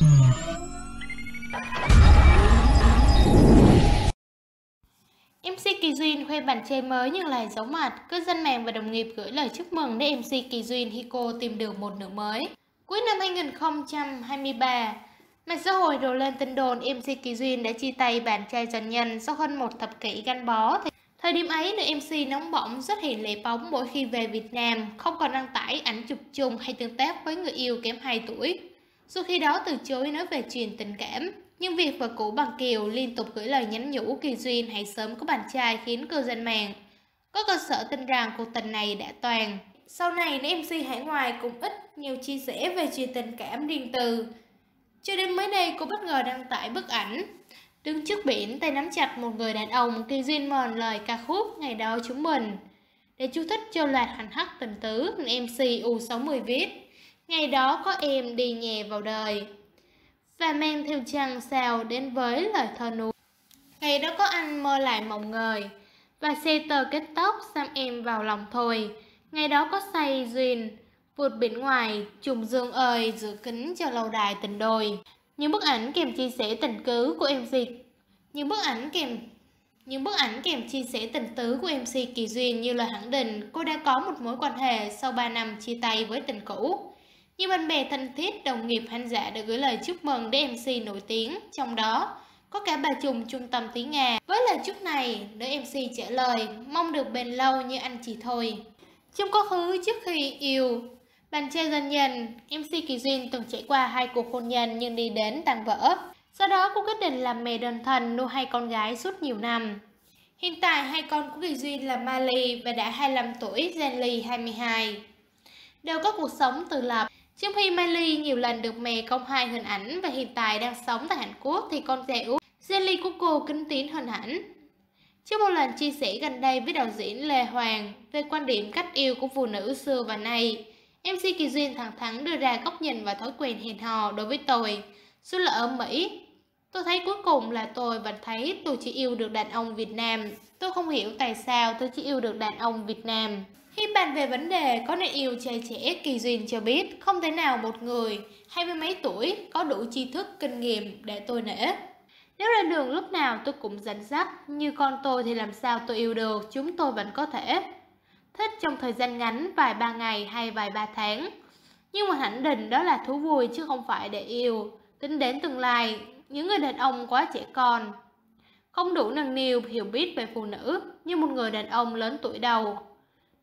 MC Kỳ Duyên khoe bàn chơi mới nhưng lại giấu mặt, cư dân mạng và đồng nghiệp gửi lời chúc mừng để MC Kỳ Duyên Hiko tìm được một nửa mới. Cuối năm 2023, mạng xã hội đổ lên tin đồn MC Kỳ Duyên đã chia tay bạn trai trần nhân sau hơn một thập kỷ gắn bó. Thời điểm ấy, nữ MC nóng bỏng xuất hiện lệ bóng mỗi khi về Việt Nam, không còn đăng tải ảnh chụp chung hay tương tác với người yêu kém 2 tuổi. Dù khi đó từ chối nói về chuyện tình cảm, nhưng việc vợ cũ bằng Kiều liên tục gửi lời nhắn nhủ Kỳ Duyên hãy sớm có bạn trai khiến cư dân mạng có cơ sở tin rằng cuộc tình này đã toàn. Sau này, nữ MC hải ngoài cũng ít nhiều chia sẻ về chuyện tình cảm riêng tư. Cho đến mới đây, cô bất ngờ đăng tải bức ảnh. Đứng trước biển, tay nắm chặt một người đàn ông, Kỳ Duyên mòn lời ca khúc Ngày đó chúng mình. Để chú thích cho loạt hành hắc tình tứ, MC U60 viết Ngày đó có em đi nhẹ vào đời và mang theo trăng sao đến với lời thơ núi Ngày đó có anh mơ lại mộng ngời, và xe tờ kết tóc xăm em vào lòng thôi. Ngày đó có say duyên vụt biển ngoài, trùng dương ơi, giữ kính cho lâu đài tình đôi. Những bức ảnh kèm chia sẻ tình cứ của em dịch những bức ảnh kèm những bức ảnh kèm chia sẻ tình tứ của MC Kỳ Duyên như lời khẳng định cô đã có một mối quan hệ sau 3 năm chia tay với tình cũ. Như bạn bè thân thiết, đồng nghiệp khán giả đã gửi lời chúc mừng đến MC nổi tiếng, trong đó có cả bà trùng trung tâm tiếng Nga. Với lời chúc này, nữ MC trả lời mong được bền lâu như anh chị thôi. Trong quá khứ trước khi yêu, bạn trai dần dần, MC Kỳ Duyên từng trải qua hai cuộc hôn nhân nhưng đi đến tan vỡ. Sau đó cô quyết định làm mẹ đơn thân nuôi hai con gái suốt nhiều năm. Hiện tại hai con của Kỳ Duyên là Mali và đã 25 tuổi, Zenly 22. Đều có cuộc sống tự lập. Trong khi Miley nhiều lần được mẹ công khai hình ảnh và hiện tại đang sống tại Hàn Quốc thì con rể út Jelly của cô kính tín hơn hẳn. trước một lần chia sẻ gần đây với đạo diễn Lê Hoàng về quan điểm cách yêu của phụ nữ xưa và nay, MC Kỳ Duyên thẳng thắn đưa ra góc nhìn và thói quen hẹn hò đối với tôi. Dù là ở Mỹ, tôi thấy cuối cùng là tôi vẫn thấy tôi chỉ yêu được đàn ông Việt Nam. Tôi không hiểu tại sao tôi chỉ yêu được đàn ông Việt Nam. Khi bàn về vấn đề có nên yêu trai trẻ, Kỳ Duyên cho biết không thể nào một người hai mươi mấy tuổi có đủ tri thức, kinh nghiệm để tôi nể. Nếu ra đường lúc nào tôi cũng dẫn dắt, như con tôi thì làm sao tôi yêu được, chúng tôi vẫn có thể. Thích trong thời gian ngắn vài ba ngày hay vài ba tháng. Nhưng mà hẳn định đó là thú vui chứ không phải để yêu. Tính đến tương lai, những người đàn ông quá trẻ con. Không đủ năng niu hiểu biết về phụ nữ như một người đàn ông lớn tuổi đầu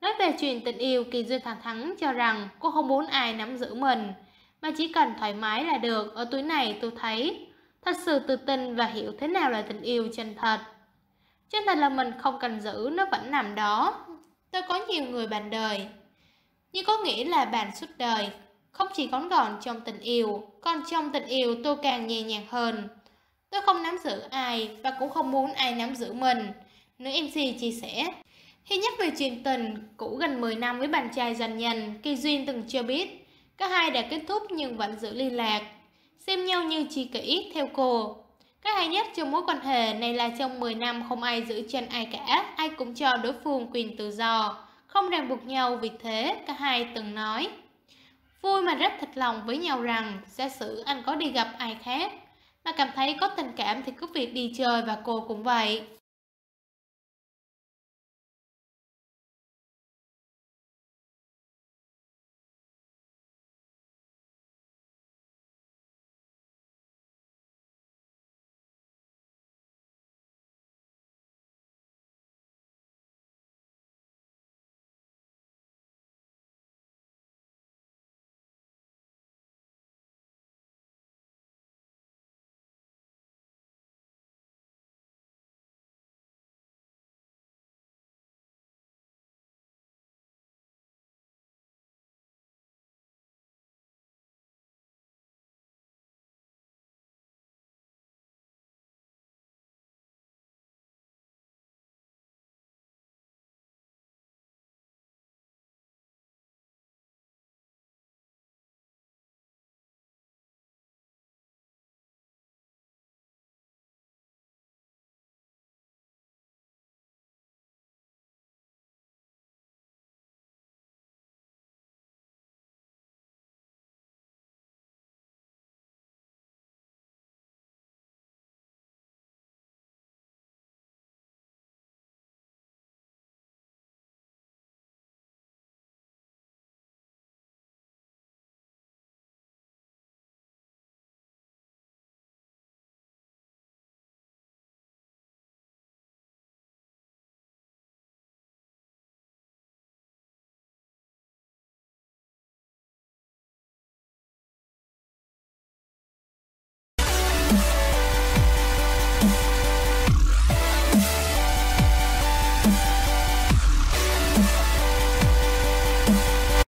Nói về chuyện tình yêu, Kỳ Duyên thẳng thắn cho rằng cô không muốn ai nắm giữ mình, mà chỉ cần thoải mái là được. Ở tuổi này tôi thấy thật sự tự tin và hiểu thế nào là tình yêu chân thật. Chân thật là mình không cần giữ, nó vẫn nằm đó. Tôi có nhiều người bạn đời, nhưng có nghĩa là bạn suốt đời, không chỉ gón gọn trong tình yêu, còn trong tình yêu tôi càng nhẹ nhàng hơn. Tôi không nắm giữ ai và cũng không muốn ai nắm giữ mình. Nữ MC chia sẻ. Khi nhắc về chuyện tình cũ gần 10 năm với bạn trai dần nhân, Kỳ Duyên từng cho biết cả hai đã kết thúc nhưng vẫn giữ liên lạc, xem nhau như chi kỷ theo cô. Cái hay nhất trong mối quan hệ này là trong 10 năm không ai giữ chân ai cả, ai cũng cho đối phương quyền tự do, không ràng buộc nhau vì thế, cả hai từng nói. Vui mà rất thật lòng với nhau rằng, giả sử anh có đi gặp ai khác, mà cảm thấy có tình cảm thì cứ việc đi chơi và cô cũng vậy.